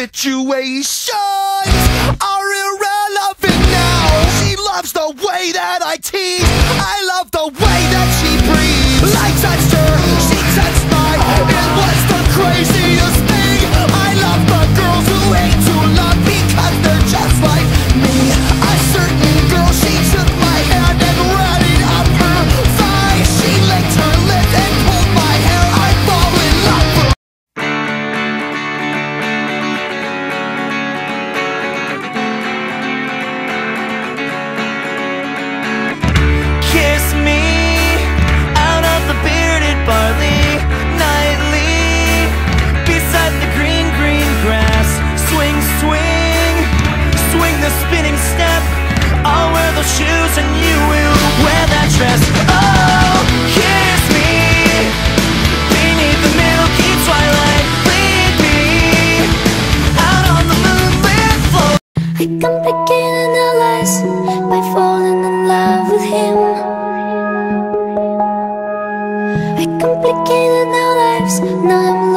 situations are irrelevant now. She loves the way that I tease. I love the way that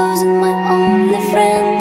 losing my only friend.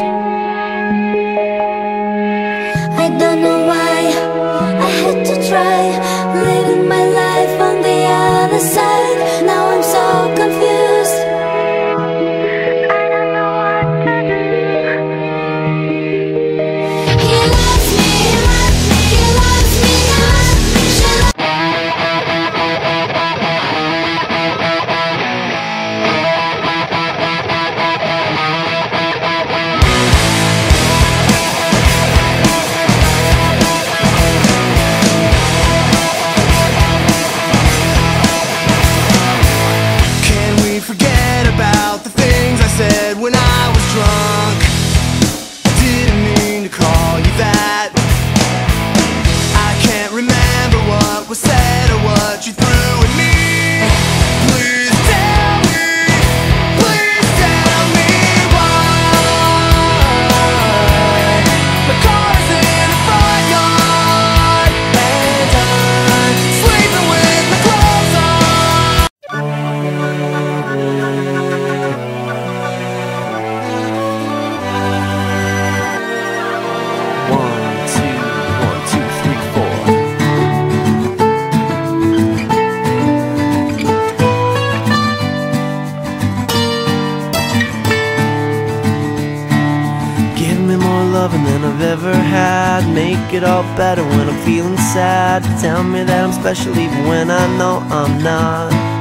make it all better when I'm feeling sad. Tell me that I'm special even when I know I'm not.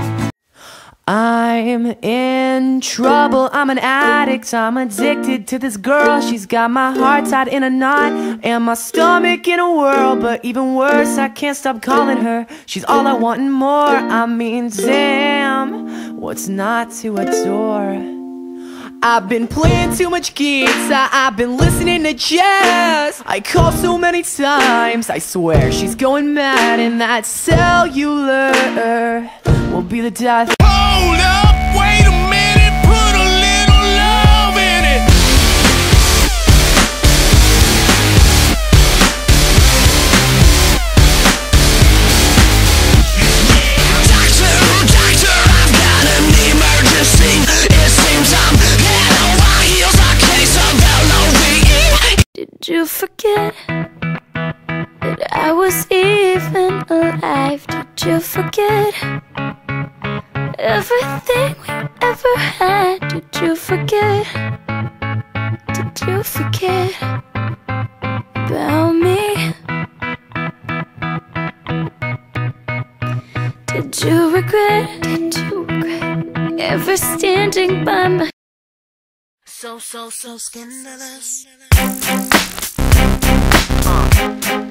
I'm in trouble, I'm an addict, I'm addicted to this girl She's got my heart tied in a knot and my stomach in a whirl But even worse, I can't stop calling her, she's all I want and more I mean, damn, what's not to adore? I've been playing too much guitar, I've been listening to jazz. I call so many times, I swear she's going mad And that cellular. Will be the death forget that I was even alive? Did you forget everything we ever had? Did you forget? Did you forget about me? Did you regret? Did you regret ever standing by my? So, so, so scandalous. Uh.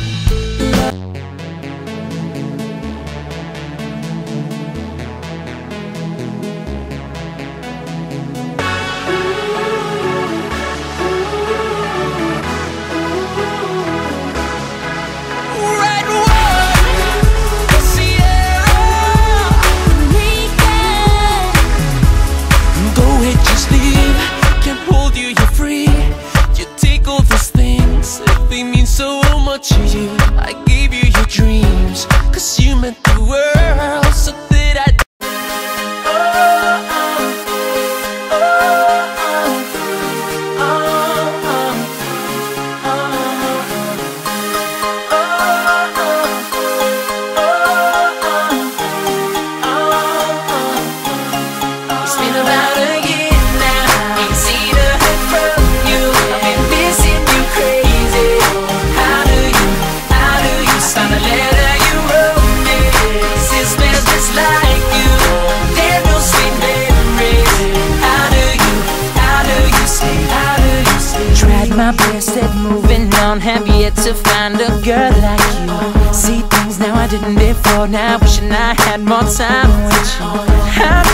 Girl like you. See things now I didn't before, now wishing I had more time with you.